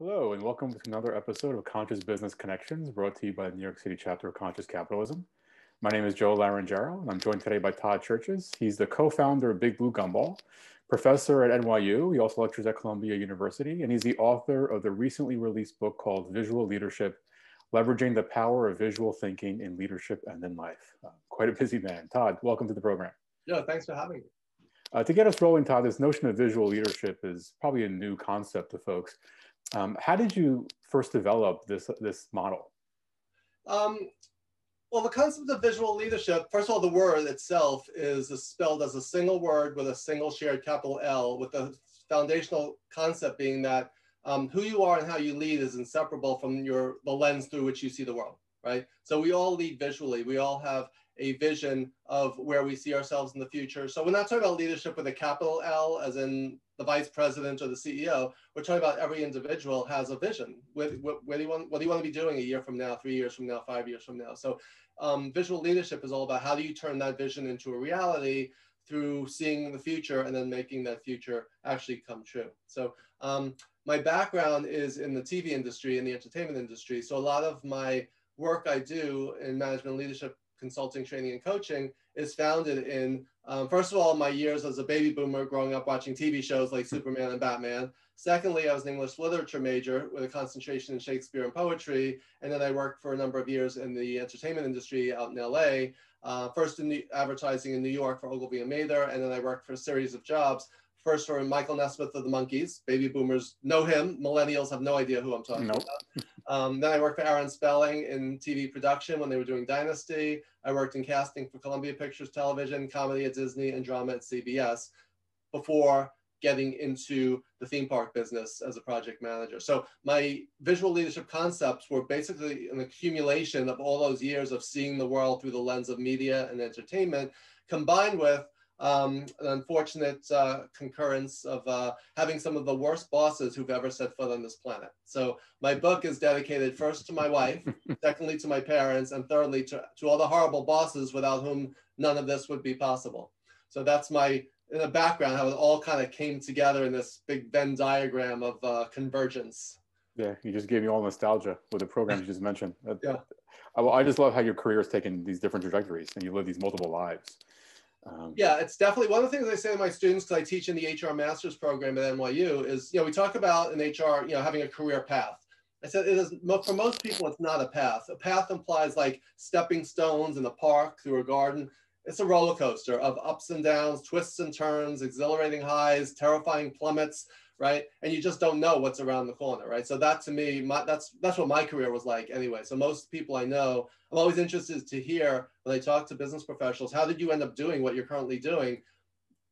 Hello, and welcome to another episode of Conscious Business Connections brought to you by the New York City chapter of Conscious Capitalism. My name is Joe Laranjeiro, and I'm joined today by Todd Cherches. He's the co founder of Big Blue Gumball, professor at NYU. He also lectures at Columbia University, and he's the author of the recently released book called Visual Leadership Leveraging the Power of Visual Thinking in Leadership and in Life. Uh, quite a busy man. Todd, welcome to the program. Yeah, thanks for having me. Uh, to get us rolling, Todd, this notion of visual leadership is probably a new concept to folks. Um, how did you first develop this, this model? Um, well, the concept of visual leadership, first of all, the word itself is spelled as a single word with a single shared capital L, with the foundational concept being that um, who you are and how you lead is inseparable from your the lens through which you see the world, right? So we all lead visually. We all have a vision of where we see ourselves in the future. So we're not talking about leadership with a capital L, as in the vice president or the CEO. We're talking about every individual has a vision. Where, where, where do you want, what do you want to be doing a year from now, three years from now, five years from now? So um, visual leadership is all about how do you turn that vision into a reality through seeing the future and then making that future actually come true. So um, my background is in the TV industry and the entertainment industry. So a lot of my work I do in management leadership consulting, training, and coaching is founded in, um, first of all, my years as a baby boomer growing up watching TV shows like Superman and Batman. Secondly, I was an English literature major with a concentration in Shakespeare and poetry. And then I worked for a number of years in the entertainment industry out in LA. Uh, first in the advertising in New York for Ogilvy and Mather, and then I worked for a series of jobs First for Michael Nesmith of the Monkees. Baby boomers know him. Millennials have no idea who I'm talking nope. about. Um, then I worked for Aaron Spelling in TV production when they were doing Dynasty. I worked in casting for Columbia Pictures Television, comedy at Disney, and drama at CBS before getting into the theme park business as a project manager. So my visual leadership concepts were basically an accumulation of all those years of seeing the world through the lens of media and entertainment, combined with um, an unfortunate uh, concurrence of uh, having some of the worst bosses who've ever set foot on this planet. So my book is dedicated first to my wife, secondly to my parents, and thirdly to, to all the horrible bosses without whom none of this would be possible. So that's my in the background how it all kind of came together in this big Venn diagram of uh, convergence. Yeah, you just gave me all nostalgia with the program you just mentioned. yeah. I, I just love how your career has taken these different trajectories and you live these multiple lives. Um, yeah, it's definitely one of the things I say to my students because I teach in the HR master's program at NYU is, you know, we talk about in HR, you know, having a career path. I said it is for most people, it's not a path. A path implies like stepping stones in a park through a garden. It's a roller coaster of ups and downs, twists and turns, exhilarating highs, terrifying plummets, right? And you just don't know what's around the corner, right? So that to me, my, that's that's what my career was like anyway. So most people I know, I'm always interested to hear when I talk to business professionals, how did you end up doing what you're currently doing?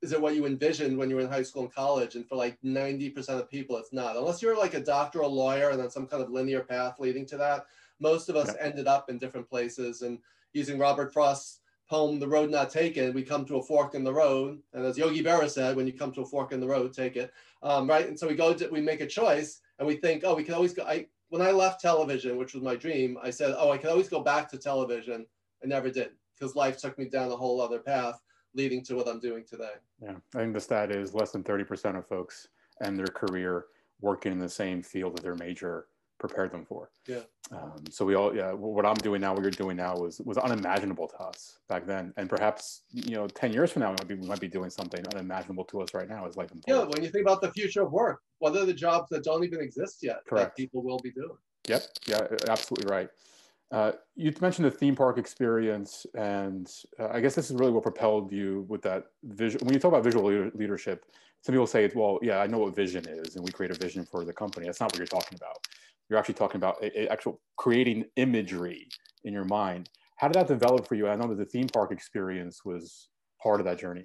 Is it what you envisioned when you were in high school and college? And for like 90% of people, it's not. Unless you're like a doctor or lawyer and then some kind of linear path leading to that, most of us yeah. ended up in different places. And using Robert Frost's poem, The Road Not Taken, we come to a fork in the road. And as Yogi Berra said, when you come to a fork in the road, take it. Um, right. And so we go to, we make a choice and we think, oh, we can always go. I, when I left television, which was my dream, I said, oh, I can always go back to television. I never did because life took me down a whole other path leading to what I'm doing today. Yeah. I think the stat is less than 30% of folks end their career working in the same field that their major prepared them for. Yeah. Um, so we all, yeah, what I'm doing now, what you're doing now was, was unimaginable to us back then. And perhaps, you know, 10 years from now, we might be, we might be doing something unimaginable to us right now as life Yeah. When you think about the future of work, what are the jobs that don't even exist yet Correct. that people will be doing? Yep. Yeah, absolutely right. Uh, you mentioned the theme park experience, and uh, I guess this is really what propelled you with that vision. When you talk about visual leadership, some people say, "Well, yeah, I know what vision is, and we create a vision for the company." That's not what you're talking about you're actually talking about a, a actual creating imagery in your mind. How did that develop for you? I know that the theme park experience was part of that journey.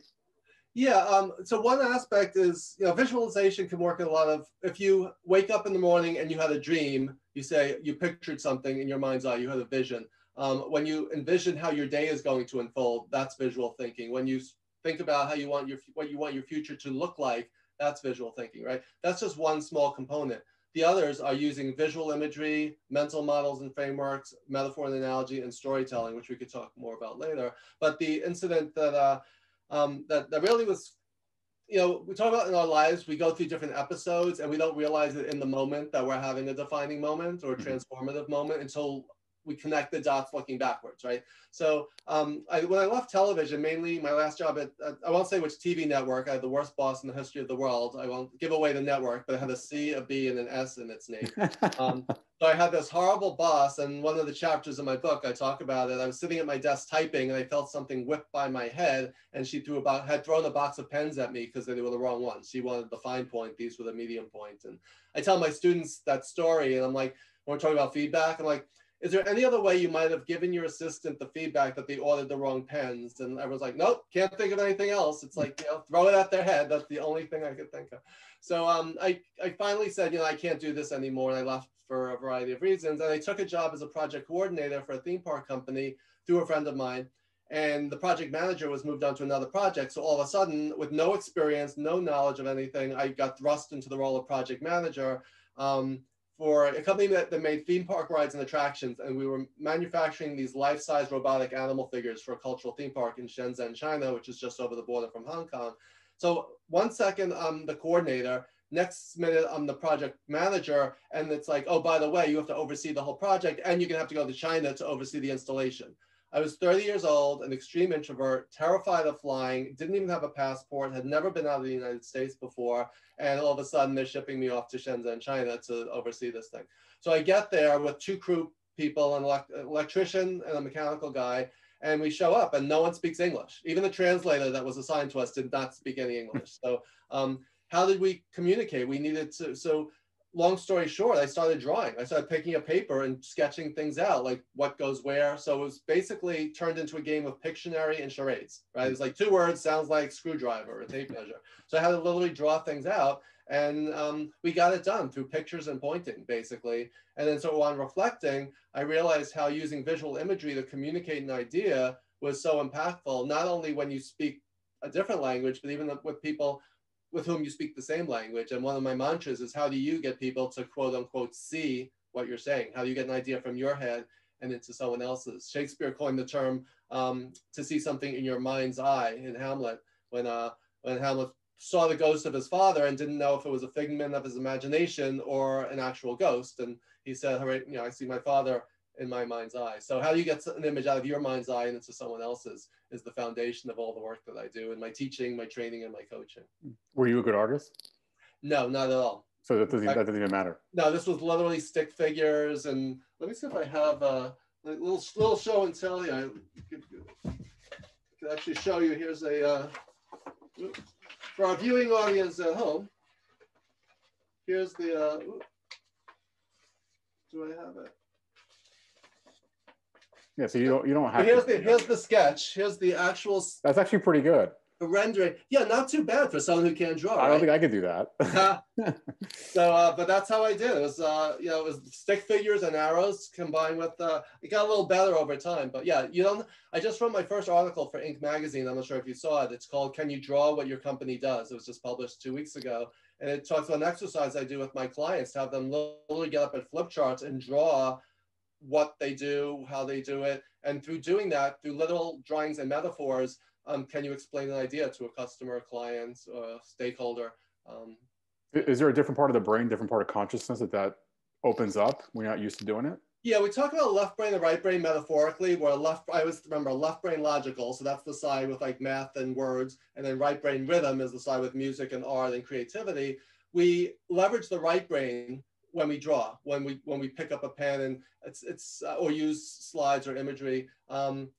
Yeah. Um, so one aspect is, you know, visualization can work in a lot of, if you wake up in the morning and you had a dream, you say you pictured something in your mind's eye, you had a vision. Um, when you envision how your day is going to unfold, that's visual thinking. When you think about how you want your, what you want your future to look like, that's visual thinking, right? That's just one small component. The others are using visual imagery, mental models and frameworks, metaphor and analogy, and storytelling, which we could talk more about later. But the incident that, uh, um, that, that really was you know, we talk about in our lives, we go through different episodes and we don't realize it in the moment that we're having a defining moment or a Mhm. transformative moment until we connect the dots looking backwards, right? So um, I, when I left television, mainly my last job at, at, I won't say which TV network, I had the worst boss in the history of the world. I won't give away the network, but it had a C, a B, and an S in its name. Um, so I had this horrible boss, and one of the chapters in my book, I talk about it. I was sitting at my desk typing, and I felt something whip by my head, and she threw about had thrown a box of pens at me because they were the wrong ones. She wanted the fine point; these were the medium point. And I tell my students that story, and I'm like, when we're talking about feedback, I'm like, is there any other way you might have given your assistant the feedback that they ordered the wrong pens? And everyone's like, nope, can't think of anything else. It's like, you know, throw it at their head. That's the only thing I could think of. So um, I, I finally said, you know, I can't do this anymore. And I left for a variety of reasons. And I took a job as a project coordinator for a theme park company through a friend of mine. And the project manager was moved on to another project. So all of a sudden, with no experience, no knowledge of anything, I got thrust into the role of project manager. Um, for a company that, that made theme park rides and attractions. And we were manufacturing these life-size robotic animal figures for a cultural theme park in Shenzhen, China, which is just over the border from Hong Kong. So one second I'm the coordinator, next minute I'm the project manager. And it's like, oh, by the way, you have to oversee the whole project and you're gonna have to go to China to oversee the installation. I was 30 years old, an extreme introvert, terrified of flying, didn't even have a passport, had never been out of the United States before. And all of a sudden they're shipping me off to Shenzhen, China to oversee this thing. So I get there with two crew people, an elect electrician and a mechanical guy. And we show up and no one speaks English. Even the translator that was assigned to us did not speak any English. So um, how did we communicate? We needed to, so long story short, I started drawing. I started picking up paper and sketching things out, like what goes where. So it was basically turned into a game of Pictionary and charades, right? It was like two words, sounds like screwdriver or tape measure. So I had to literally draw things out. And um, we got it done through pictures and pointing, basically. And then so on reflecting, I realized how using visual imagery to communicate an idea was so impactful, not only when you speak a different language, but even with people with whom you speak the same language. And one of my mantras is how do you get people to quote unquote see what you're saying? How do you get an idea from your head and into someone else's? Shakespeare coined the term um, to see something in your mind's eye in Hamlet when, uh, when Hamlet saw the ghost of his father and didn't know if it was a figment of his imagination or an actual ghost. And he said, right, you know, I see my father in my mind's eye. So how do you get an image out of your mind's eye and into someone else's is the foundation of all the work that I do in my teaching, my training, and my coaching. Were you a good artist? No, not at all. So that doesn't, that doesn't even matter. No, this was literally stick figures. And let me see if I have a little, little show and tell you. I could, could actually show you. Here's a, uh, for our viewing audience at home, here's the, uh, do I have it? Yeah, so you don't you don't have. Here's to, the here's the sketch. Here's the actual That's actually pretty good. rendering. Yeah, not too bad for someone who can't draw. I don't right? think I could do that. so, uh, but that's how I did. It was, uh, you know, it was stick figures and arrows combined with. Uh, it got a little better over time, but yeah, you don't. I just wrote my first article for Inc. magazine. I'm not sure if you saw it. It's called "Can You Draw What Your Company Does." It was just published two weeks ago, and it talks about an exercise I do with my clients to have them literally get up at flip charts and draw what they do, how they do it, and through doing that, through little drawings and metaphors, um, can you explain an idea to a customer, a client, uh, stakeholder? Um, Is there a different part of the brain, different part of consciousness that that opens up when you're not used to doing it? Yeah, we talk about left brain and right brain metaphorically, where left, I always remember left brain logical. So that's the side with like math and words. And then right brain rhythm is the side with music and art and creativity. We leverage the right brain when we draw, when we when we pick up a pen and it's it's uh, or use slides or imagery. Um,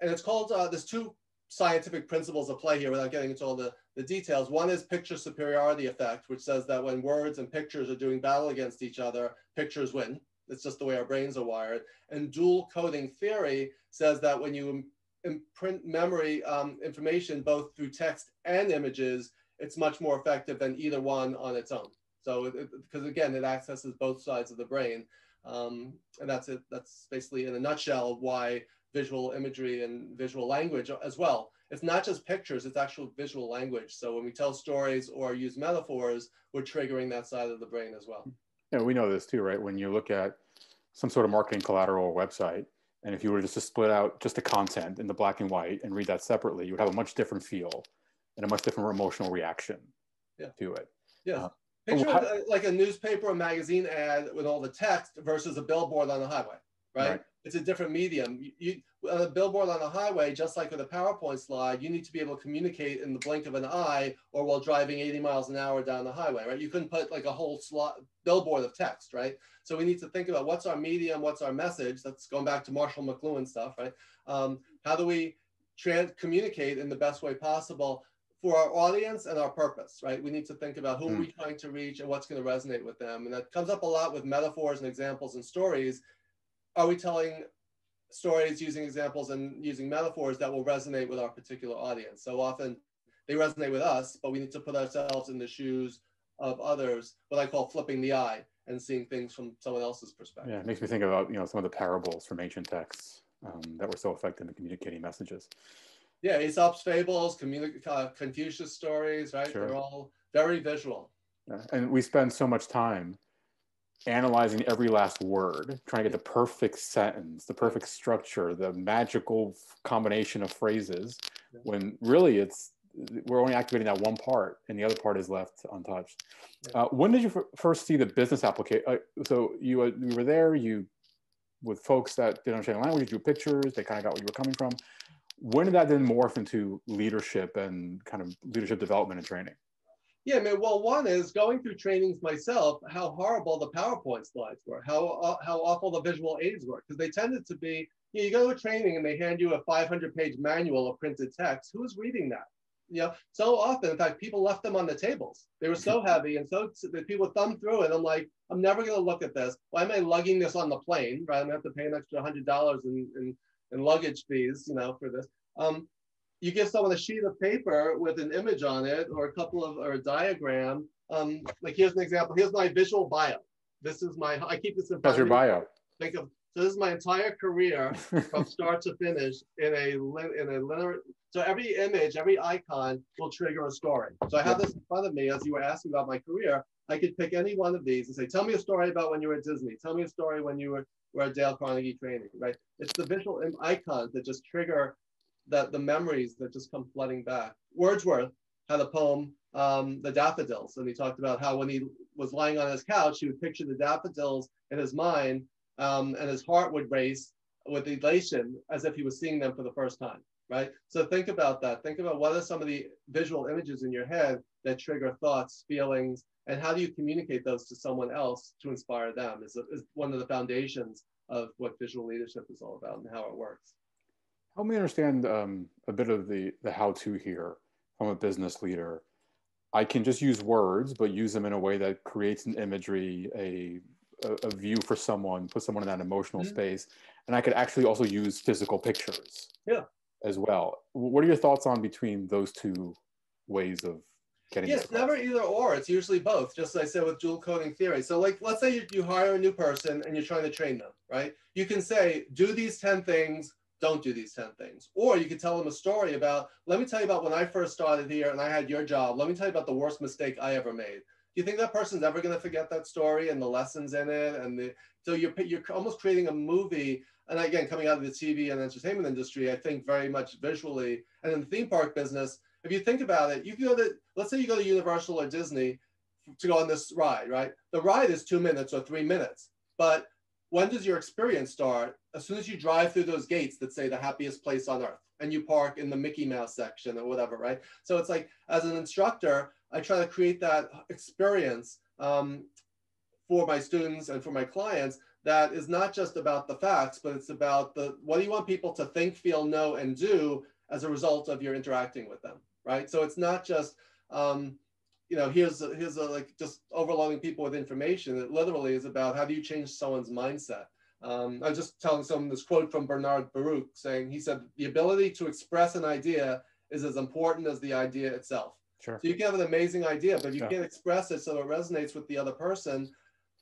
and it's called uh, there's two scientific principles at play here without getting into all the, the details. One is picture superiority effect, which says that when words and pictures are doing battle against each other, pictures win. It's just the way our brains are wired. And dual coding theory says that when you imprint memory um, information both through text and images, it's much more effective than either one on its own. So, because again, it accesses both sides of the brain, um, and that's it. That's basically in a nutshell why visual imagery and visual language as well. It's not just pictures; it's actual visual language. So when we tell stories or use metaphors, we're triggering that side of the brain as well. Yeah, we know this too, right? When you look at some sort of marketing collateral or website, and if you were just to split out just the content in the black and white and read that separately, you would have a much different feel and a much different emotional reaction yeah. to it. Yeah. Uh, Picture like a newspaper or magazine ad with all the text versus a billboard on the highway, right? right. It's a different medium. You, you, a billboard on the highway, just like with a PowerPoint slide, you need to be able to communicate in the blink of an eye or while driving 80 miles an hour down the highway, right? You couldn't put like a whole slot, billboard of text, right? So we need to think about what's our medium, what's our message. That's going back to Marshall McLuhan stuff, right? Um, how do we trans- communicate in the best way possible for our audience and our purpose, right? We need to think about who mm. are we hmm. trying to reach and what's going to resonate with them. And that comes up a lot with metaphors and examples and stories. Are we telling stories using examples and using metaphors that will resonate with our particular audience? So often they resonate with us, but we need to put ourselves in the shoes of others, what I call flipping the eye and seeing things from someone else's perspective. Yeah, it makes me think about, you know, some of the parables from ancient texts um, that were so effective in communicating messages yeah, Aesop's fables, uh, Confucius stories, right? Sure. They're all very visual. Yeah. And we spend so much time analyzing every last word, trying to get the perfect sentence, the perfect structure, the magical combination of phrases, yeah. when really it's we're only activating that one part, and the other part is left untouched. Yeah. Uh, when did you first see the business application? Uh, so you, uh, you were there, you with folks that didn't understand the language, you drew pictures, they kind of got where you were coming from when did that then morph into leadership and kind of leadership development and training? Yeah, I mean, well, one is going through trainings myself, how horrible the PowerPoint slides were, how, uh, how awful the visual aids were, because they tended to be, you, know, you go to a training and they hand you a 500 page manual of printed text. Who's reading that? You know, so often, in fact, people left them on the tables. They were so heavy and so that people thumb through it. I'm like, I'm never going to look at this. Why am I lugging this on the plane? Right? I'm going to have to pay an extra $100 and, in and luggage fees, you know, for this. Um, you give someone a sheet of paper with an image on it or a couple of or a diagram. Um, like here's an example. Here's my visual bio. This is my. I keep this in. That's your bio. Think of so. This is my entire career from start to finish in a in a linear. So every image, every icon will trigger a story. So I have this in front of me as you were asking about my career. I could pick any one of these and say, tell me a story about when you were at Disney. Tell me a story when you were we're at Dale Carnegie training, right? It's the visual icons that just trigger that the memories that just come flooding back. Wordsworth had a poem, um, The Daffodils, and he talked about how when he was lying on his couch, he would picture the daffodils in his mind, um, and his heart would race with elation as if he was seeing them for the first time, right? So think about that. Think about what are some of the visual images in your head that trigger thoughts, feelings, and how do you communicate those to someone else to inspire them is, is one of the foundations of what visual leadership is all about and how it works. Help me understand um, a bit of the, the how-to here from a business leader. I can just use words, but use them in a way that creates an imagery, a, a, a view for someone, put someone in that emotional mm-hmm. space. And I could actually also use physical pictures yeah. As well. What are your thoughts on between those two ways of getting yes never either or. It's usually both just as i said with dual coding theory. So like let's say you, you hire a new person and you're trying to train them right? You can say do these 10 things don't do these 10 things. Or you could tell them a story about let me tell you about when i first started here and i had your job. Let me tell you about the worst mistake i ever made. Do you think that person's ever going to forget that story and the lessons in it and the so you're you're almost creating a movie and again coming out of the tv and entertainment industry i think very much visually and in the theme park business if you think about it, you can go to, let's say you go to Universal or Disney to go on this ride, right? The ride is two minutes or three minutes. But when does your experience start? As soon as you drive through those gates that say the happiest place on earth and you park in the Mickey Mouse section or whatever, right? So it's like, as an instructor, I try to create that experience um, for my students and for my clients that is not just about the facts, but it's about the what do you want people to think, feel, know, and do as a result of your interacting with them right? So it's not just, um, you know, here's a, here's a, like just overloading people with information. It literally is about how do you change someone's mindset. Um, I was just telling someone this quote from Bernard Baruch saying, he said, the ability to express an idea is as important as the idea itself. Sure. So you can have an amazing idea, but if you can't express it so it resonates with the other person,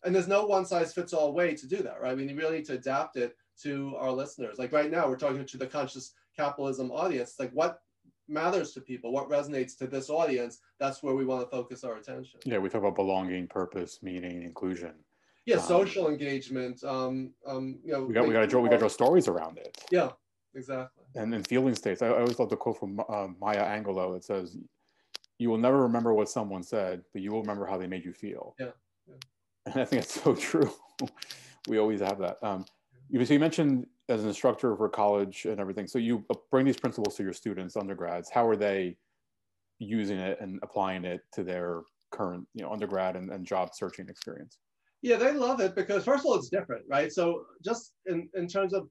and there's no one size fits all way to do that, right? We really need to adapt it to our listeners. Like right now, we're talking to the conscious capitalism audience. Like what matters to people, what resonates to this audience, that's where we want to focus our attention. Yeah, we talk about belonging, purpose, meaning, inclusion. Yeah, um, social engagement. Um, um, you know, we got we got to draw we got to draw stories around it. Yeah, exactly. And then feeling states. I, I always love the quote from uh, Maya Angelou. It says, you will never remember what someone said, but you will remember how they made you feel. Yeah. And I think it's so true. we always have that. Um, you, so you mentioned as an instructor for college and everything. So you bring these principles to your students, undergrads. How are they using it and applying it to their current, you know, undergrad and, and job searching experience? Yeah, they love it because first of all, it's different, right? So just in, in terms of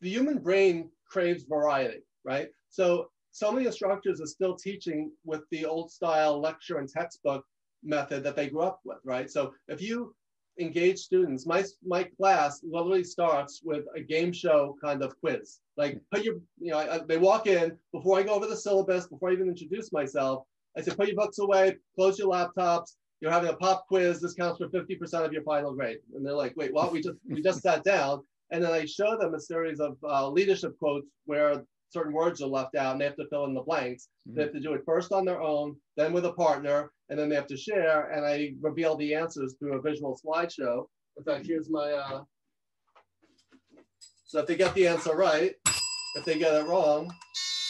the human brain craves variety, right? So so many instructors are still teaching with the old style lecture and textbook method that they grew up with, right? So if you engage students, my, my class literally starts with a game show kind of quiz. Like put your, you know, I, they walk in, before I go over the syllabus, before I even introduce myself, I said, put your books away, close your laptops, you're having a pop quiz, this counts for 50% of your final grade. And they're like, wait, what? We just, we just sat down. And then I show them a series of uh, leadership quotes where certain words are left out and they have to fill in the blanks. Mm-hmm. They have to do it first on their own, then with a partner, and then they have to share. And I reveal the answers through a visual slideshow. In fact, here's my, uh, so if they get the answer right, if they get it wrong,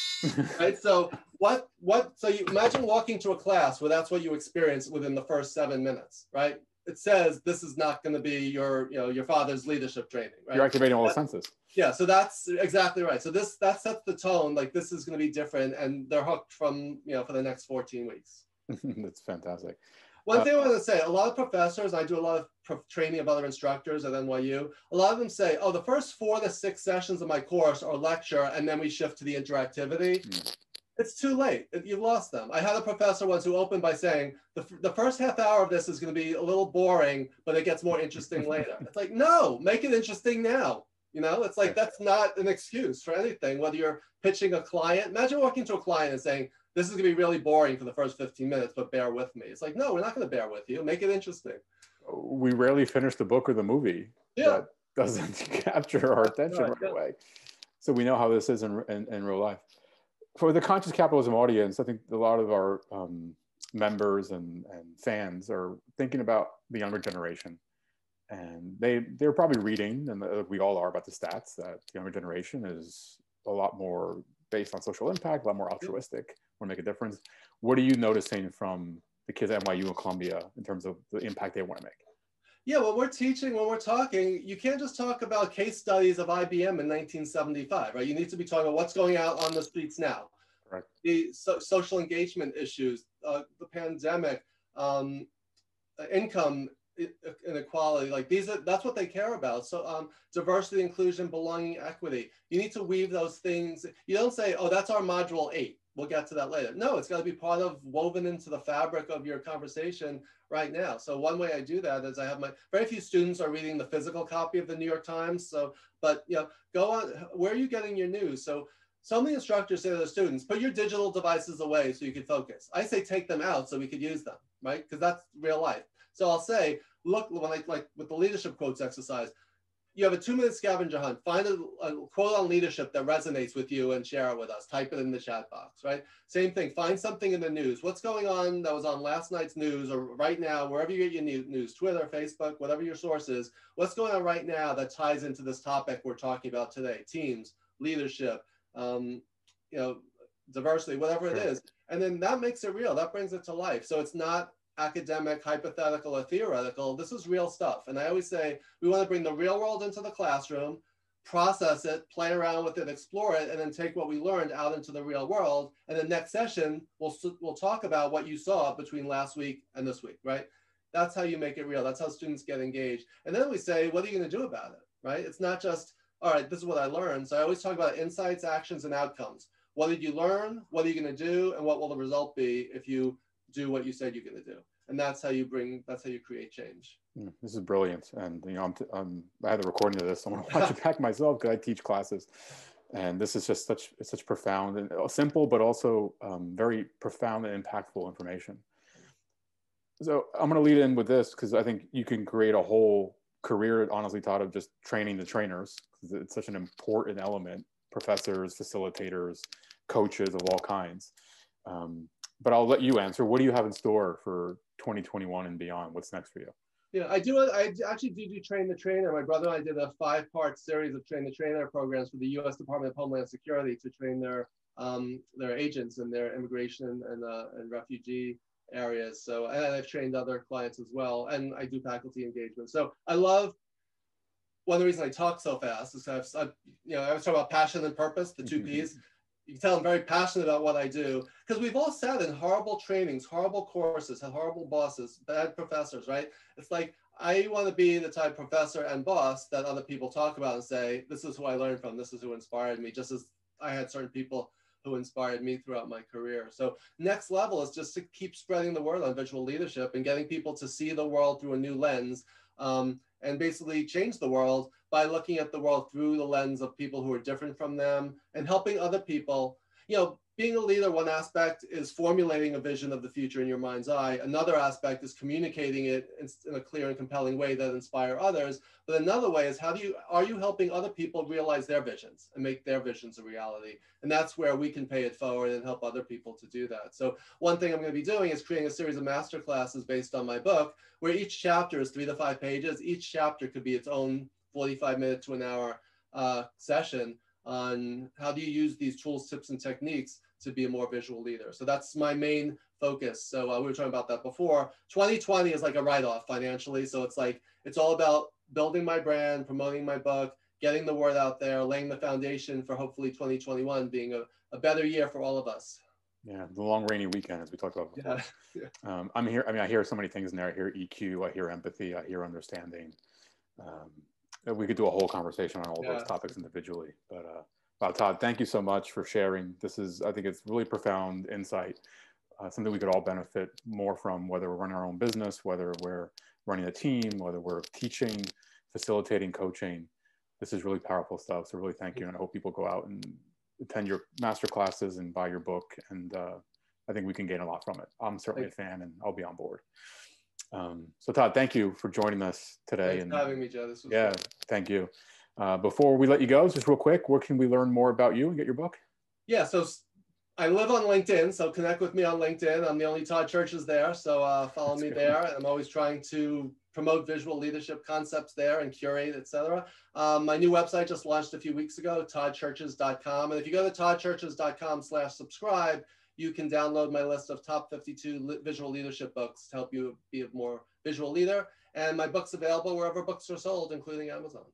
right? So what, what, so you imagine walking to a class where that's what you experience within the first seven minutes, right? It says this is not going to be your, you know, your father's leadership training, right? You're activating all the senses yeah so that's exactly right so this that sets the tone like this is going to be different and they're hooked from you know for the next 14 weeks that's fantastic. One uh, thing i want to say a lot of professors i do a lot of training of other instructors at nyu a lot of them say oh the first four to six sessions of my course are lecture and then we shift to the interactivity. Mm. it's too late. You've lost them. I had a professor once who opened by saying the, the first half hour of this is going to be a little boring but it gets more interesting later. It's like no make it interesting now. You know, it's like that's not an excuse for anything. Whether you're pitching a client, imagine walking to a client and saying, "This is gonna be really boring for the first 15 minutes, but bear with me." It's like, no, we're not gonna bear with you. Make it interesting. We rarely finish the book or the movie. Yeah. That doesn't capture our attention right, right away. So we know how this is in, in, in, real life. For the conscious capitalism audience, I think a lot of our um, members and, and fans are thinking about the younger generation and they they're probably reading and uh, we all are about the stats that the younger generation is a lot more based on social impact a lot more altruistic want to make a difference. What are you noticing from the kids at nyu and columbia in terms of the impact they want to make? Yeah when we're teaching when we're talking you can't just talk about case studies of ibm in 1975 right? You need to be talking about what's going out on the streets now. Correct. the so, social engagement issues uh, the pandemic um, income inequality like these are that's what they care about. So um, diversity inclusion belonging equity. You need to weave those things you don't say oh that's our module eight we'll get to that later. No it's got to be part of woven into the fabric of your conversation right now. So one way i do that is i have my very few students are reading the physical copy of the new york times so but you know go on where are you getting your news? So some of the instructors say to the students put your digital devices away so you can focus. I say take them out so we could use them right? Because that's real life. So I'll say, look, when I like with the leadership quotes exercise, you have a two minute scavenger hunt. Find a, a, quote on leadership that resonates with you and share it with us. Type it in the chat box, right? Same thing. Find something in the news. What's going on that was on last night's news or right now, wherever you get your news, Twitter, Facebook, whatever your source is. What's going on right now that ties into this topic we're talking about today? Teams, leadership, um, you know, diversity, whatever it is. And then that makes it real. That brings it to life. So it's not academic, hypothetical, or theoretical. This is real stuff. And I always say we want to bring the real world into the classroom, process it, play around with it, explore it, and then take what we learned out into the real world. And the next session, we'll, we'll talk about what you saw between last week and this week, right? That's how you make it real. That's how students get engaged. And then we say, what are you going to do about it, right? It's not just, all right, this is what I learned. So I always talk about insights, actions, and outcomes. What did you learn? What are you going to do? And what will the result be if you do what you said you're going to do? And that's how you bring that's how you create change. Mm, this is brilliant. And you know i'm, t- I'm i have the recording of this. I'm going to watch it back myself because i teach classes. And this is just such it's such profound and uh, simple but also um, very profound and impactful information. So i'm going to lead in with this because i think you can create a whole career honestly Todd of just training the trainers because it's such an important element. Professors facilitators coaches of all kinds. Um, but I'll let you answer. What do you have in store for 2021 and beyond? What's next for you? Yeah, I do. I actually do do train the trainer. My brother and I did a five-part series of train the trainer programs for the U.S. Department of Homeland Security to train their um, their agents in their immigration and, uh, and refugee areas. So, and I've trained other clients as well, and I do faculty engagement. So I love, one of the reasons I talk so fast is I've, I've you know, I was talking about passion and purpose, the two P's. You can tell I'm very passionate about what I do because we've all sat in horrible trainings, horrible courses, horrible bosses, bad professors, right? It's like I want to be the type professor and boss that other people talk about and say, this is who I learned from, this is who inspired me, just as I had certain people who inspired me throughout my career. So next level is just to keep spreading the word on visual leadership and getting people to see the world through a new lens um, and basically change the world by looking at the world through the lens of people who are different from them and helping other people. You know, being a leader, one aspect is formulating a vision of the future in your mind's eye. Another aspect is communicating it in, a clear and compelling way that inspire others. But another way is how do you are you helping other people realize their visions and make their visions a reality? And that's where we can pay it forward and help other people to do that. So one thing I'm going to be doing is creating a series of master classes based on my book, where each chapter is three to five pages. Each chapter could be its own 45 minute to an hour uh, session on how do you use these tools, tips, and techniques to be a more visual leader. So that's my main focus. So uh, we were talking about that before. 2020 is like a write-off financially. So it's like, it's all about building my brand, promoting my book, getting the word out there, laying the foundation for hopefully 2021 being a, a better year for all of us. Yeah, the long rainy weekend, as we talked about before. Yeah. yeah. Um, I'm here. I mean, I hear so many things in there. I hear EQ. I hear empathy. I hear understanding. Um, we could do a whole conversation on all yeah. those topics individually, but uh, Wow, Todd, thank you so much for sharing. This is, I think it's really profound insight, uh, something we could all benefit more from, whether we're running our own business, whether we're running a team, whether we're teaching, facilitating, coaching. This is really powerful stuff. So really thank you. And I hope people go out and attend your master classes and buy your book. And uh, I think we can gain a lot from it. I'm certainly a fan and I'll be on board. Um, so Todd, thank you for joining us today. Thanks and having me, Joe. yeah, fun. thank you. Uh, before we let you go, just real quick, where can we learn more about you and get your book? Yeah, so I live on LinkedIn, so connect with me on LinkedIn. I'm the only Todd Cherches there, so uh, follow That's me good. there. I'm always trying to promote visual leadership concepts there and curate, etc. Um, my new website just launched a few weeks ago, toddcherches.com. And if you go to toddcherches.com slash subscribe, you can download my list of top 52 visual leadership books to help you be a more visual leader. And my book's available wherever books are sold, including Amazon.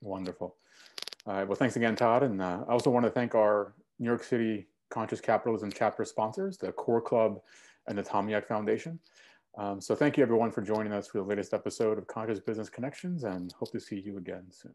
Wonderful. All right. Well, thanks again, Todd. And uh, I also want to thank our New York City Conscious Capitalism chapter sponsors, the Core Club and the Tomyak Foundation. Um, so thank you everyone for joining us for the latest episode of Conscious Business Connections and hope to see you again soon.